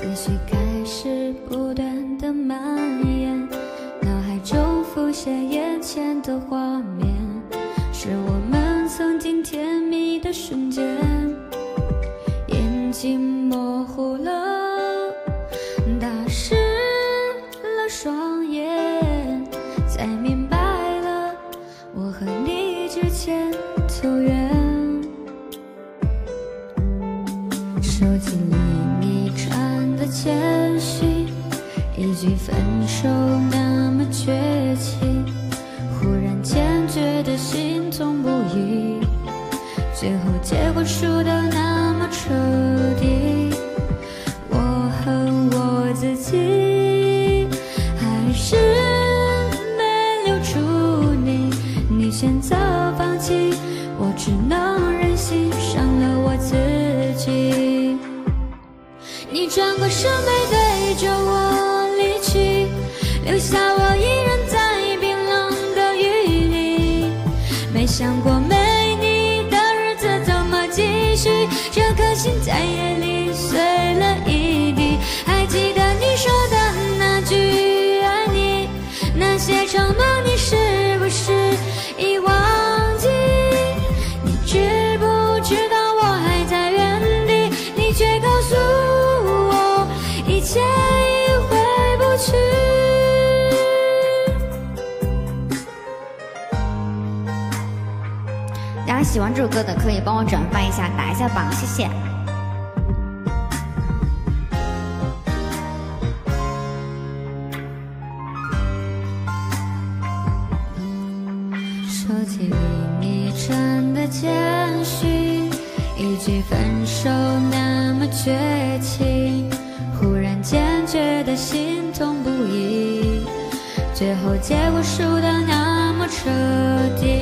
思绪开始不断的蔓延，脑海中浮现眼前的画面，是我们曾经甜蜜的瞬间，眼睛模糊了，打湿了双眼，才明白了我和你之间，走远。一句分手那么绝情，忽然间觉得心痛不已，最后结果输得那么彻底。我恨我自己，还是没留住你，你选择放弃，我只能任性，伤了我自己。你转过身背对着我，下我一人在冰冷的雨里。没想过没你的日子怎么继续，这颗心在夜里家喜欢这首歌的可以帮我转发一下，打一下榜，谢谢。手机里你传的简讯，一句分手那么绝情，忽然间觉得心痛不已，最后结果输得那么彻底。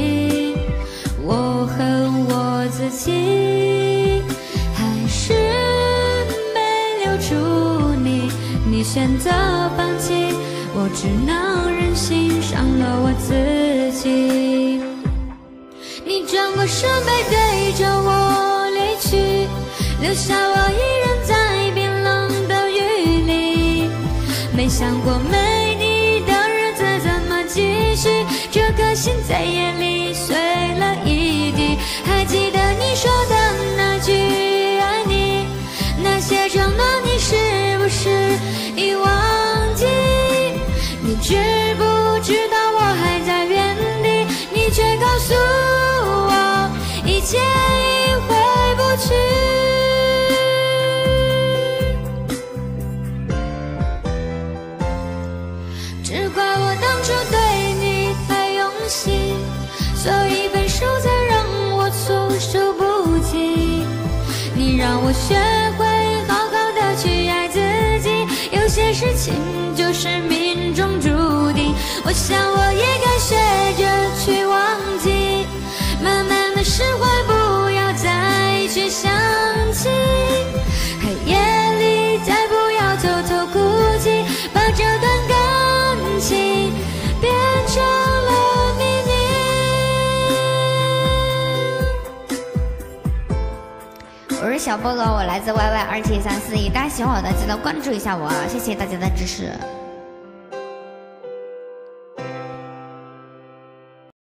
选择放弃，我只能任性，伤了我自己。你转过身背对着我离去，留下我一人在冰冷的雨里。没想过没你让我学会好好的去爱自己，有些事情就是命中注定。我想我也该学小菠萝，我来自 YY 二七三四一，大家喜欢我的记得关注一下我啊，谢谢大家的支持。